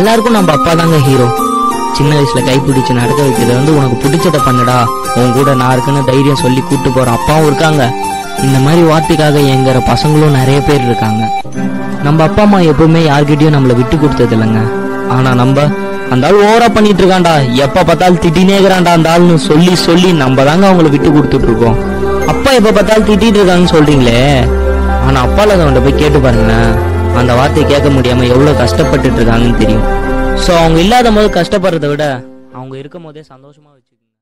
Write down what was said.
எல்லாருக்கும் நம்ம அப்பா தாங்க ஹீரோ சின்ன வயசுல கை பிடிச்சு நடக்க வைக்கிறது வந்து உனக்கு பிடிச்சத பண்ணுடா. உன் கூட நான் இருக்குன்னு தைரியம் சொல்லி கூட்டு போற அப்பாவும் இருக்காங்க. இந்த மாதிரி வார்த்தைக்காக எங்கிற பசங்களும் நிறைய பேர் இருக்காங்க. நம்ம அப்பா அம்மா எப்பவுமே யார்கிட்டயும் நம்மள விட்டு கொடுத்தது இல்லைங்க. ஆனா நம்ம அந்த ஆள் ஓவரா பண்ணிட்டு இருக்கான்டா. எப்ப பார்த்தாலும் திட்டினே இருக்கிறான்டா அந்த ஆள்னு சொல்லி சொல்லி நம்ம தாங்க அவங்கள விட்டு கொடுத்துட்டு இருக்கோம். அப்பா எப்ப பார்த்தாலும் திட்டிட்டு இருக்காங்கன்னு சொல்றீங்களே. ஆனா அப்பா இல்லாதவன்ட்ட போய் கேட்டு பாருங்களேன். அந்த வார்த்தையை கேட்க முடியாம எவ்வளவு கஷ்டப்பட்டுட்டு இருக்காங்கன்னு தெரியும். சோ அவங்க இல்லாத போது கஷ்டப்படுறத விட அவங்க இருக்கும் போதே சந்தோஷமா வச்சுக்கோங்க.